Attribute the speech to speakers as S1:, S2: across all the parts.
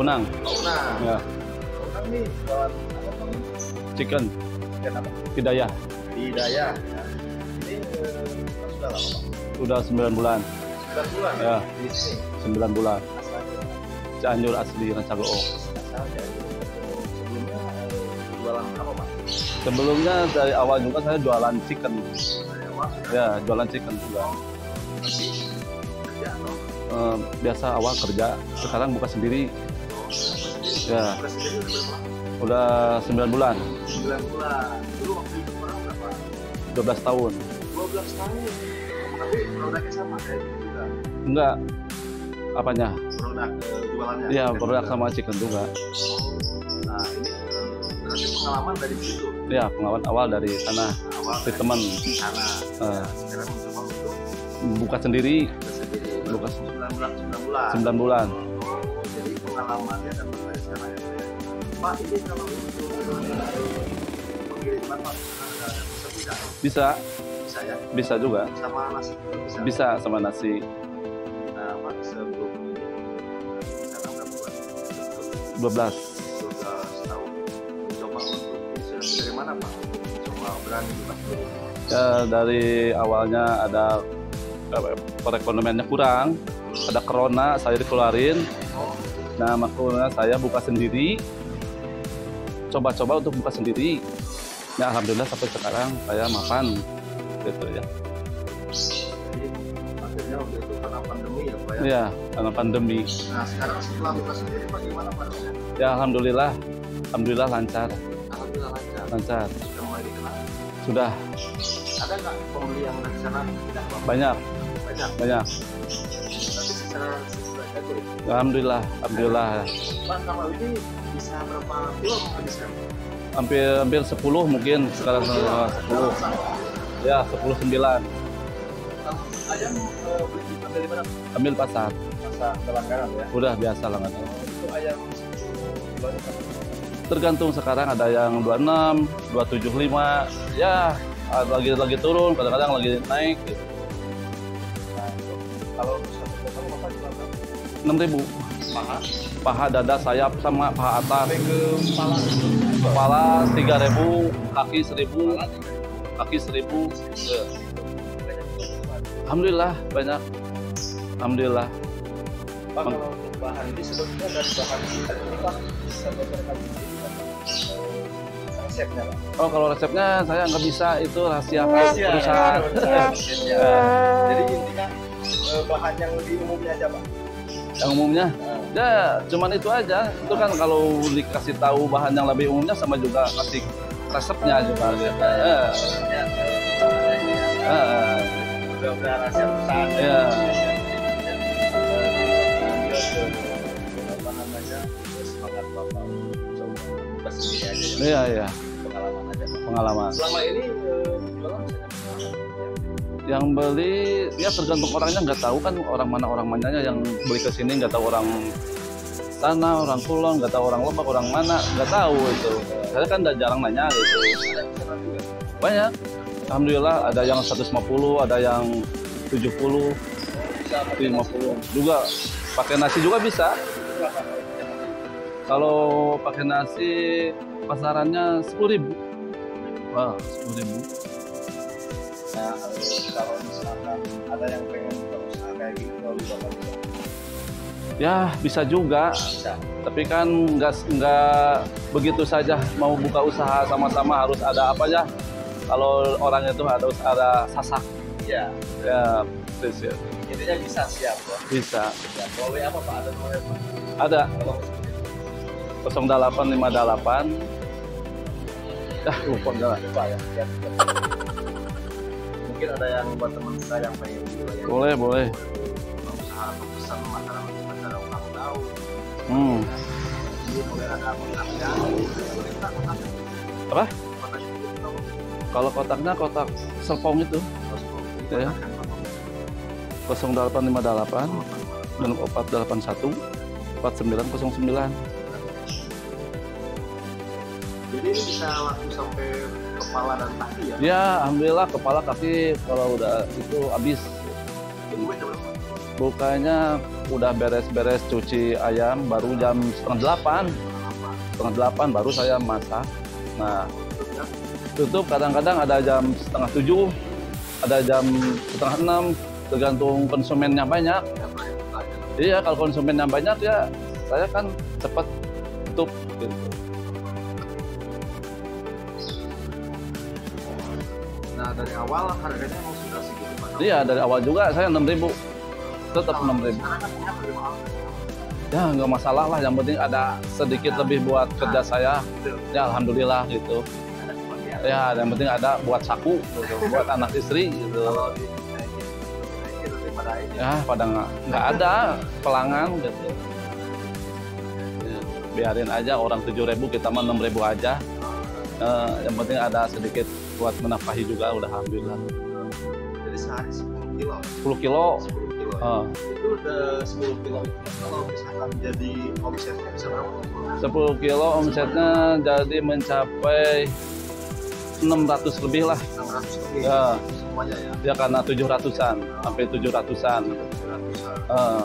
S1: Unang.
S2: Unang.
S1: Ya,
S2: Unang nih jualan apa Bang?
S1: chicken
S2: Ikan apa?
S1: Hidayah.
S2: Hidayah. Ya. Ini eh, sudah lama Pak?
S1: Sudah 9 bulan.
S2: 9 bulan
S1: Ya,
S2: di sini.
S1: 9 bulan.
S2: Asalnya.
S1: Cianjur asli.
S2: Asalnya. Sebelumnya eh, jualan apa Pak?
S1: Sebelumnya dari awal juga saya jualan chicken.
S2: Saya awal sudah
S1: Ya, jualan chicken juga.
S2: kerja atau
S1: Eh, biasa awal kerja, sekarang buka sendiri. Ya.
S2: Udah berapa?
S1: Udah 9 bulan,
S2: 9 bulan. Dulu waktu itu kurang berapa?
S1: 12 tahun.
S2: 12 tahun. Tapi produknya sama kayak juga.
S1: Enggak, apanya?
S2: Produk eh, jualannya.
S1: Iya, produk
S2: juga.
S1: sama chicken juga.
S2: Nah, ini eh, berarti pengalaman dari situ.
S1: Ya, pengalaman awal dari sana,
S2: Awal
S1: dari teman.
S2: sana.
S1: Eh,
S2: Sekarang mencoba untuk
S1: buka sendiri
S2: kita sendiri.
S1: Buka
S2: 9 bulan, 9 bulan.
S1: 9 bulan.
S2: Pengalamannya dapat dari sana ya. Pak, ya? Pak, ini kalau untuk pengiriman Pak, bisa tidak?
S1: Bisa,
S2: Bisa ya?
S1: bisa juga.
S2: Sama nasi bisa.
S1: Bisa sama nasi.
S2: Nah, Pak, sebelum ini sana berapa bulan?
S1: 12.
S2: 12 tahun. Mencoba untuk inspirasi dari mana Pak? Coba berani buka dulu.
S1: Ya, dari awalnya ada eh, perekonomiannya kurang, ada corona, saya dikeluarin. Nah, makanya saya buka sendiri. Coba-coba untuk buka sendiri. Ya, alhamdulillah sampai sekarang saya mapan gitu ya.
S2: jadi akhirnya waktu itu karena pandemi ya Pak ya.
S1: Ya, karena pandemi.
S2: Nah, sekarang setelah buka sendiri Pak gimana Pak?
S1: Ya, alhamdulillah, alhamdulillah lancar,
S2: Alhamdulillah lancar.
S1: lancar.
S2: Sudah mulai dikenal.
S1: Sudah
S2: Ada nggak pembeli yang dari sana tidak Pak?
S1: banyak,
S2: Banyak.
S1: banyak.
S2: Tapi secara
S1: Alhamdulillah, alhamdulillah.
S2: Pak kalau ini bisa berapa kilo bisa?
S1: Hampir hampir 10 mungkin sekarang eh, 10. Ya, 10 9.
S2: Ayam beli dari mana?
S1: Ambil pasar.
S2: Masa pelanggaran ya.
S1: Udah biasa tahu.
S2: Itu ayam 10.
S1: Tergantung sekarang ada yang 26, 275. Ya, lagi lagi turun, kadang-kadang lagi naik gitu. 6000.
S2: Paha.
S1: Paha dada sayap sama paha atas.
S2: Sampai ke kepala.
S1: Kepala 3000, kaki 1000, kaki 1000. Ya. Alhamdulillah banyak. Alhamdulillah.
S2: Pak kalau bahan ini sebetulnya dari bahan ini Pak bisa Pak. Eh, resepnya Pak.
S1: Oh kalau resepnya saya nggak bisa itu rahasia
S2: Rahasia.
S1: perusahaan.
S2: Ya. Jadi intinya eh, bahan yang lebih umumnya aja Pak.
S1: Yang umumnya. Ya cuman itu aja. Itu kan kalau dikasih tahu bahan yang lebih umumnya sama juga kasih resepnya juga. Ya.
S2: ya, ya. Udah rahasia perusahaan ya
S1: Iya iya
S2: pengalaman aja.
S1: Pengalaman.
S2: selama ini eh, jualan
S1: Yang beli ya tergantung orangnya nggak tahu kan orang mana orang mananya yang beli ke sini nggak tahu orang sana orang Kulon nggak tahu orang Lebak orang mana nggak tahu itu. Saya kan udah jarang nanya gitu. Banyak. Alhamdulillah ada yang 150, ada yang 70, 50 juga pakai nasi juga bisa. Kalau pakai nasi pasarannya 10.000. Wah, 10.000.
S2: nah kalau misalkan ada yang pengen buka usaha kayak gitu kalau bisa
S1: Ya bisa juga,
S2: bisa.
S1: Tapi kan nggak nggak begitu saja mau buka usaha sama-sama harus ada apa ya? Kalau orang itu harus ada sasak.
S2: Ya.
S1: Ya please, ya.
S2: intinya bisa siap ya
S1: bisa.
S2: Ya kalau WA apa pak? Ada nomornya pak
S1: ada.
S2: Kalau
S1: 0858 ah lupa enggak.
S2: Lupa ya. mungkin ada yang buat teman kita yang pengen ya
S1: boleh boleh
S2: Buka usaha atau pesan makanan untuk acara ulang tahun
S1: hmm.
S2: Boleh ada kontaknya boleh kita kontaknya
S1: Apa? kalau kotaknya kotak serpong itu
S2: mau
S1: Ya.
S2: kontakkan, Pak.
S1: 0858 6481 4909
S2: jadi ini bisa laku sampai kepala dan kaki ya?
S1: Ya alhamdulillah kepala kaki kalau udah itu habis.
S2: Berapa
S1: bukanya udah beres-beres cuci ayam baru jam setengah delapan. Setengah delapan baru saya masak. Nah tutup kadang-kadang ada jam setengah tujuh ada jam setengah enam tergantung konsumennya banyak. Iya kalau konsumennya banyak ya saya kan cepat tutup gitu.
S2: Nah dari awal harganya emang sudah segitu Pak?
S1: iya dari awal juga saya 6000 tetap
S2: Kalau
S1: 6000
S2: Sekarang kan
S1: ya nggak masalah lah. Yang penting ada sedikit lebih buat kerja saya. ya alhamdulillah gitu.
S2: Kebahagiaan.
S1: ya. Yang penting ada buat saku gitu, buat anak istri gitu.
S2: Kalau di
S1: ya pada nggak nggak ada pelanggan gitu. Ya, biarin aja orang 7000 kita mah 6000 aja Eh, yang penting ada sedikit buat menafkahi juga udah alhamdulillah
S2: Jadi sehari 10 kilo.
S1: 10 kilo
S2: 10 kilo. ya.
S1: eh,
S2: Itu udah 10 kilo. Kalau misalkan jadi omsetnya bisa berapa?
S1: 10 kilo omsetnya jadi mencapai 600 lebih lah
S2: 600 lebih.
S1: ya
S2: Semuanya ya.
S1: ya karena 700-an sampai 700-an
S2: 700-an.
S1: Eh,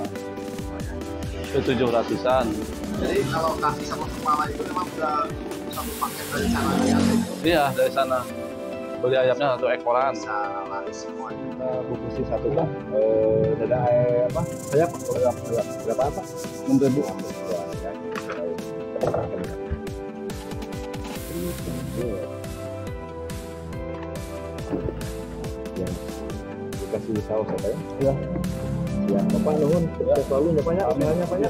S1: itu 700-an
S2: Jadi kalau kaki sama kepala itu memang udah satu paket dari sana ya.
S1: iya dari sana. Beli ayamnya satu ekoran.
S2: Bisa laris semuanya.
S3: uh, bungkusi satu kan eh dada apa? Saya berapa berapa berapa apa?
S1: 6000
S3: ya. Kan yang dikasih saus apa ya? Iya. Ya, Bapak nuhun, sukses selalu ya Pak ya, usahanya Pak ya.